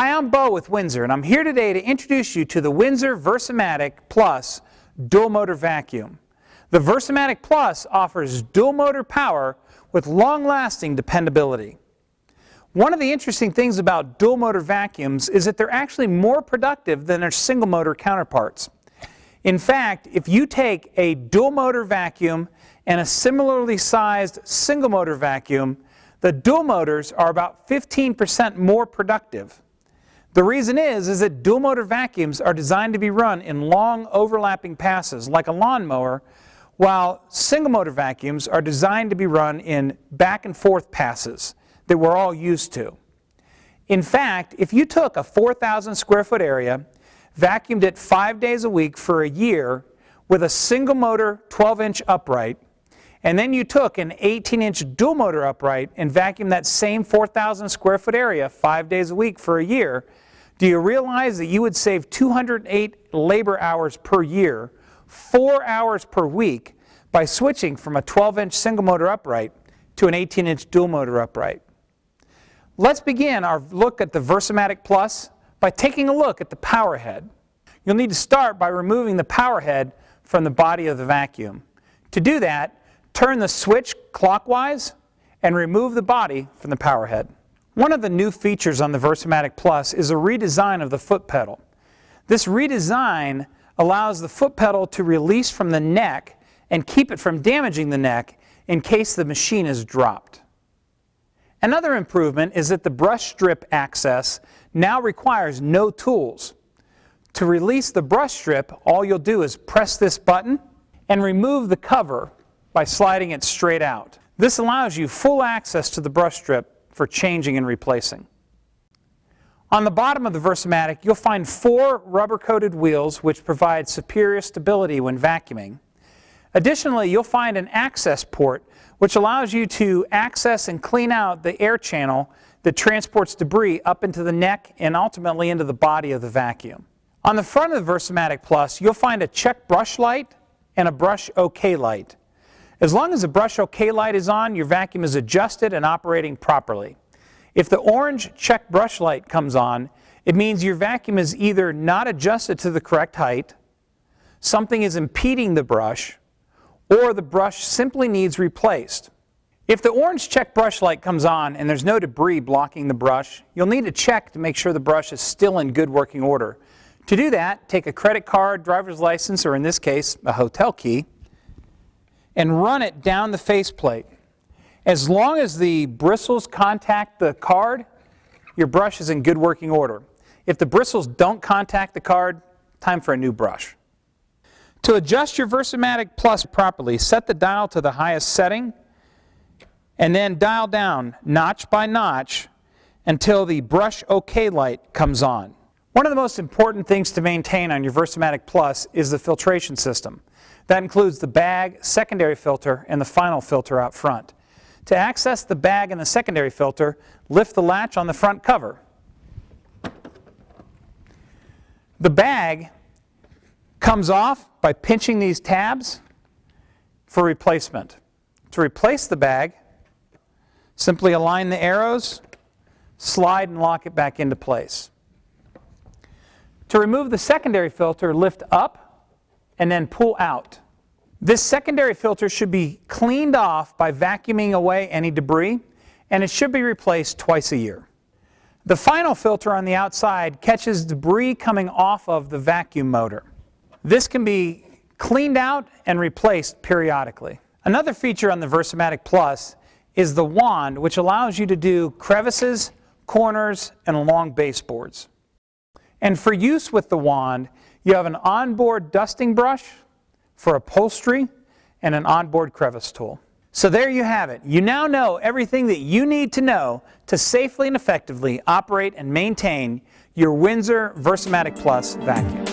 Hi, I'm Bo with Windsor, and I'm here today to introduce you to the Windsor Versamatic Plus dual motor vacuum. The Versamatic Plus offers dual motor power with long-lasting dependability. One of the interesting things about dual motor vacuums is that they're actually more productive than their single motor counterparts. In fact, if you take a dual motor vacuum and a similarly sized single motor vacuum, the dual motors are about 15% more productive. The reason is, is that dual motor vacuums are designed to be run in long overlapping passes like a lawnmower, while single motor vacuums are designed to be run in back and forth passes that we're all used to. In fact, if you took a 4,000 square foot area, vacuumed it five days a week for a year with a single motor 12 inch upright, and then you took an 18 inch dual motor upright and vacuumed that same 4,000 square foot area five days a week for a year, do you realize that you would save 208 labor hours per year, four hours per week, by switching from a 12-inch single motor upright to an 18-inch dual motor upright? Let's begin our look at the Versamatic Plus by taking a look at the power head. You'll need to start by removing the power head from the body of the vacuum. To do that, turn the switch clockwise and remove the body from the power head. One of the new features on the Versamatic Plus is a redesign of the foot pedal. This redesign allows the foot pedal to release from the neck and keep it from damaging the neck in case the machine is dropped. Another improvement is that the brush strip access now requires no tools. To release the brush strip, all you'll do is press this button and remove the cover by sliding it straight out. This allows you full access to the brush strip for changing and replacing. On the bottom of the Versamatic, you'll find four rubber-coated wheels which provide superior stability when vacuuming. Additionally, you'll find an access port which allows you to access and clean out the air channel that transports debris up into the neck and ultimately into the body of the vacuum. On the front of the Versamatic Plus, you'll find a check brush light and a brush OK light. As long as the brush OK light is on, your vacuum is adjusted and operating properly. If the orange check brush light comes on, it means your vacuum is either not adjusted to the correct height, something is impeding the brush, or the brush simply needs replaced. If the orange check brush light comes on and there's no debris blocking the brush, you'll need to check to make sure the brush is still in good working order. To do that, take a credit card, driver's license, or in this case, a hotel key, and run it down the faceplate. As long as the bristles contact the card, your brush is in good working order. If the bristles don't contact the card, time for a new brush. To adjust your Versamatic Plus properly, set the dial to the highest setting and then dial down notch by notch until the brush OK light comes on. One of the most important things to maintain on your Versamatic Plus is the filtration system. That includes the bag, secondary filter, and the final filter out front. To access the bag and the secondary filter, lift the latch on the front cover. The bag comes off by pinching these tabs for replacement. To replace the bag, simply align the arrows, slide and lock it back into place. To remove the secondary filter, lift up and then pull out. This secondary filter should be cleaned off by vacuuming away any debris, and it should be replaced twice a year. The final filter on the outside catches debris coming off of the vacuum motor. This can be cleaned out and replaced periodically. Another feature on the Versamatic Plus is the wand, which allows you to do crevices, corners, and long baseboards. And for use with the wand, you have an onboard dusting brush for upholstery and an onboard crevice tool. So there you have it. You now know everything that you need to know to safely and effectively operate and maintain your Windsor Versamatic Plus vacuum.